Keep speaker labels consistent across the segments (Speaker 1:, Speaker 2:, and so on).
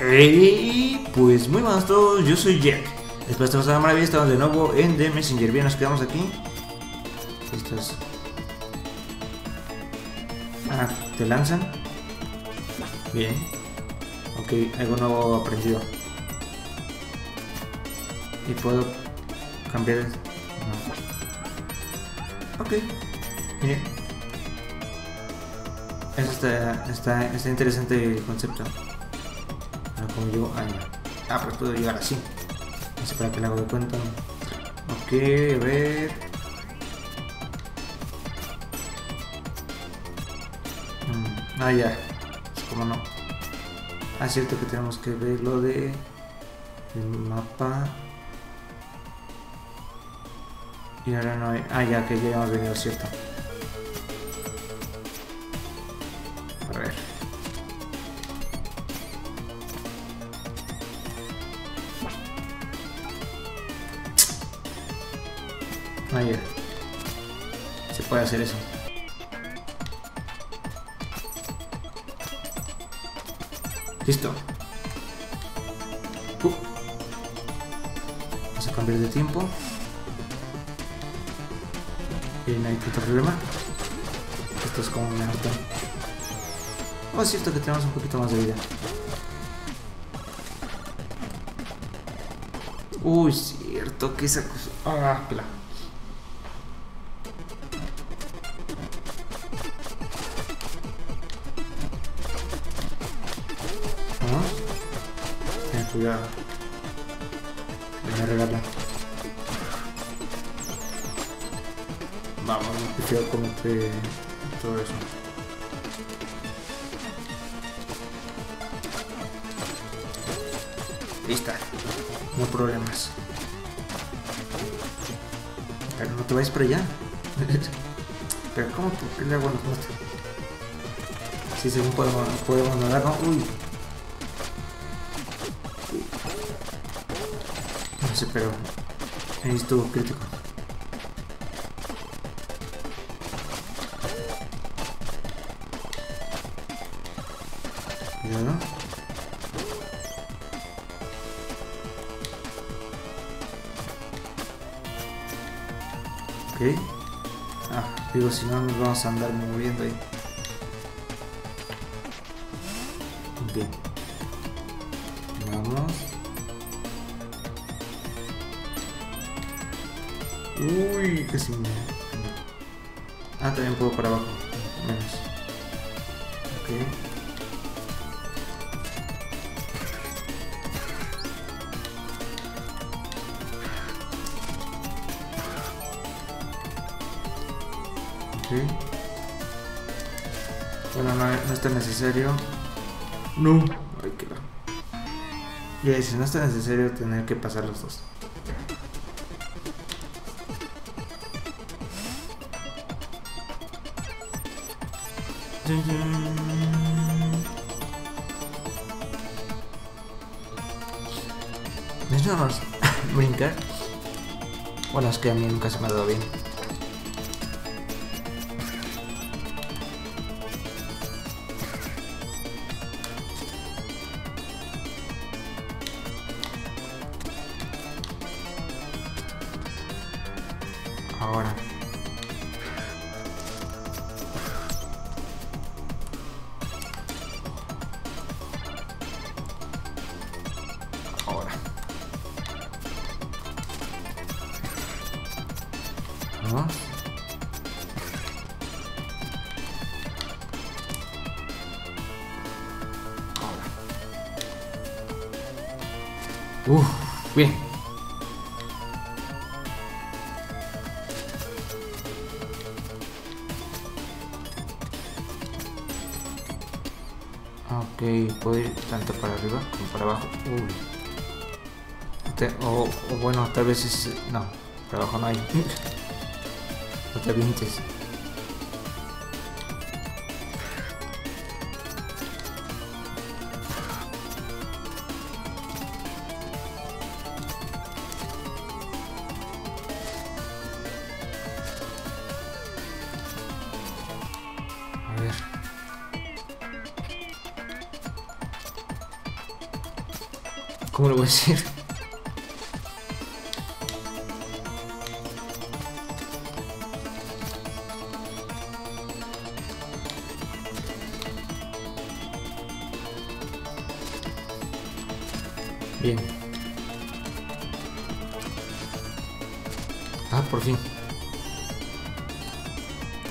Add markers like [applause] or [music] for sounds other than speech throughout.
Speaker 1: Hey, pues muy buenas a todos, yo soy Jack. Después de esta maravilla estamos de nuevo en The Messenger. Bien, nos quedamos aquí. Ah, ¿te lanzan? Bien. Ok, algo nuevo aprendido. Y puedo cambiar. No. Ok, bien. Eso está, está, está interesante el concepto. Ahora como yo. Ah, ya. Ah, pues puedo llegar así. No para qué le hago de cuenta. Ok, a ver. Mm, ah, ya. Como no. Ah, cierto que tenemos que ver lo de. El mapa. Y ahora no hay. Ah, ya que ya hemos venido, cierto. A ver. Ya. Se puede hacer eso. Listo. Uh. Vamos a cambiar de tiempo. No hay tanto problema. Esto es como me harta. Oh, es cierto que tenemos un poquito más de vida. Uy, cierto que esa cosa. Ah, pela. Vamos. Ten cuidado. Ven a Vamos, no prefiero comerte todo eso. Lista. No problemas. Pero no te vayas para allá. [laughs] Pero ¿cómo? ¿Por qué le hago los muestras? Sí, según podemos, podemos nadar, ¿no? Uy. No sé, pero... Ahí estuvo crítico. Cuidado. Ok. Ah, digo, si no nos vamos a andar moviendo ahí. Vamos. Uy, casi me... Ah, también puedo para abajo. Menos. Ok. Está necesario. No. Qué va. Ya, si no está necesario tener que pasar los dos. Dun, dun. ¿No es más [laughs] brincar? Bueno, es que a mí nunca se me ha dado bien. Ahora. Ahora. Vamos. Ahora. Uf, bien. Puedo ir tanto para arriba como para abajo. Uy. Te- o, o bueno, tal vez es... No, para abajo no hay. [laughs] no te avientes. ¿Cómo lo voy a decir? Bien. Ah, por fin.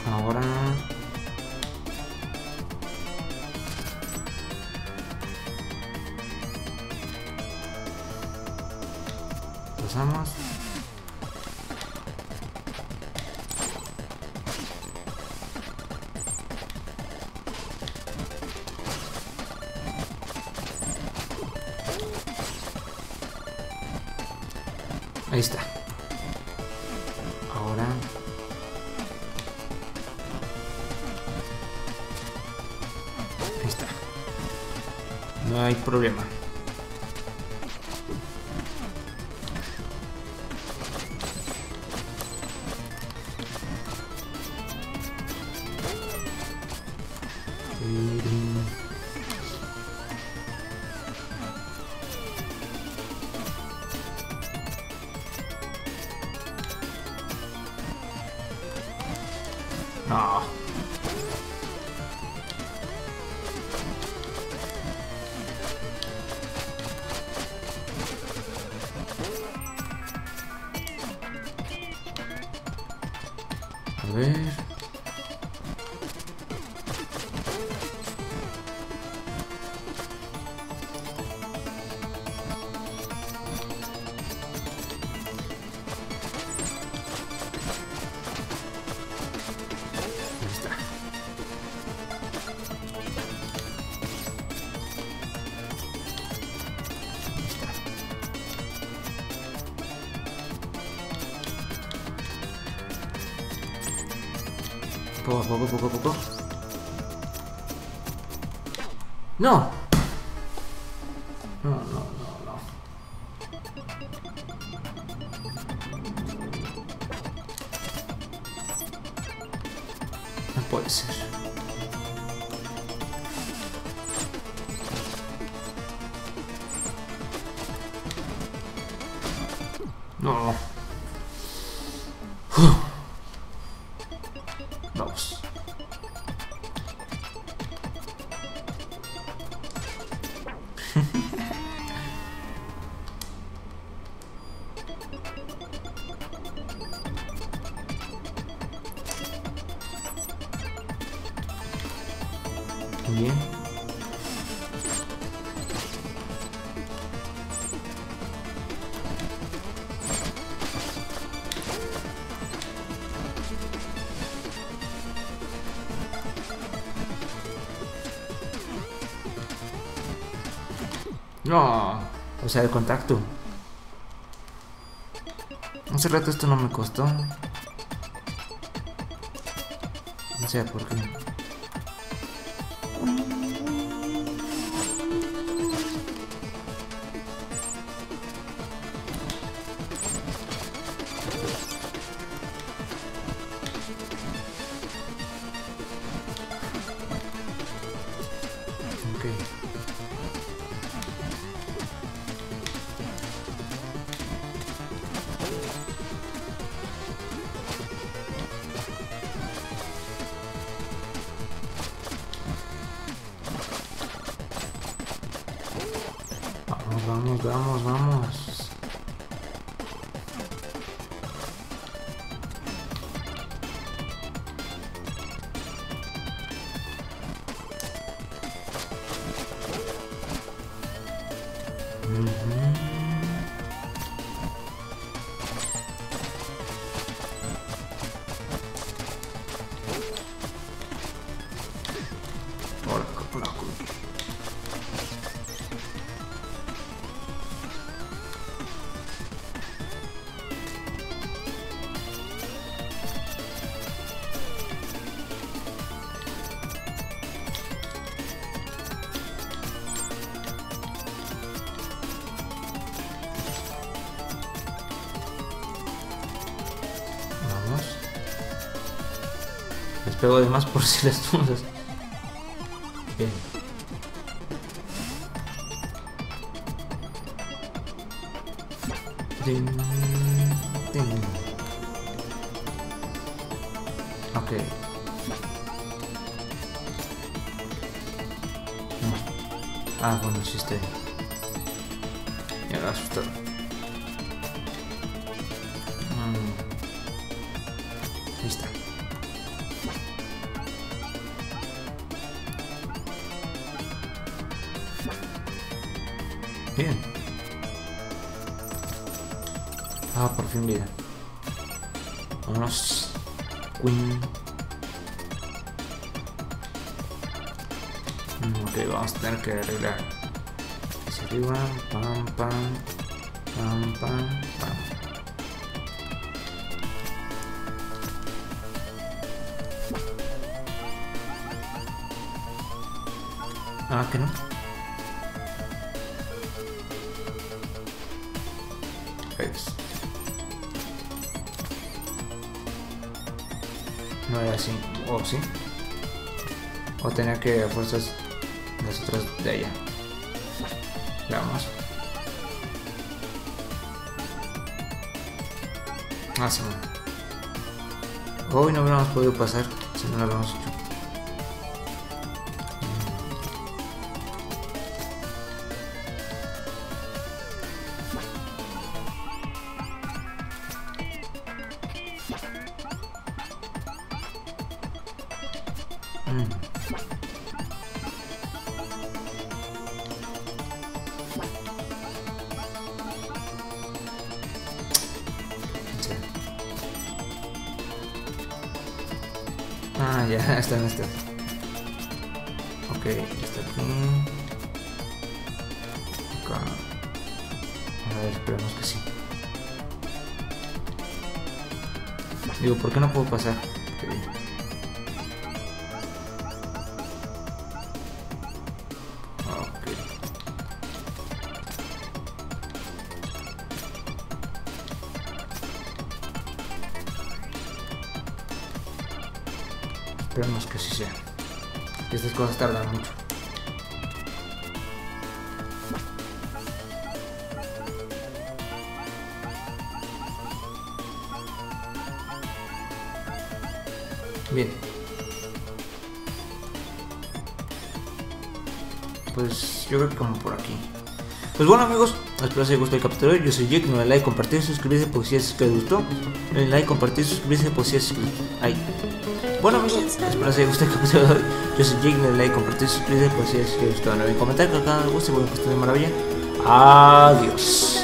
Speaker 1: Ahora... Pasamos. Ahí está. Ahora... Ahí está. No hay problema. No. Poco poco, poco poco. ¡No! No, no, no, no. No puede ser. No. Bien. No, o sea, el contacto. Hace rato esto no me costó. No sé por qué. Vamos, vamos, vamos. Pego de más por [laughs] si les tumbas. Bien. Ok. Ah, bueno, estoy. Ya lo asustado. Bien. Ah, por fin vida. Vámonos. Queen. Mm, Ok, vamos a tener que arreglar. Hacia arriba. Pam, pam. Pam, pam, pam. Ah, que no. No era así. O sí. O tenía que a fuerzas las otras de allá. Veamos. Ah. Hoy no hubiéramos podido pasar si no lo habíamos hecho. Ah, ya, [laughs] está en este. Ok, está aquí. Acá. A ver, esperemos que sí. Digo, ¿por qué no puedo pasar? Esperemos que sí sea. Estas cosas tardan mucho. Bien. Pues yo creo que como por aquí. Pues bueno amigos, espero que haya gustado el capítulo. Yo soy Jake, no le like, compartir, suscribirse por si es que les gustó. No le like, compartir, suscribirse por si es que... Ahí. Bueno amigos, espero que les guste el capítulo de hoy. Yo soy Jake, like, compartir, suscribirse, pues si es que os quedan en comentar, que cada gusto y voy a de maravilla. Adiós.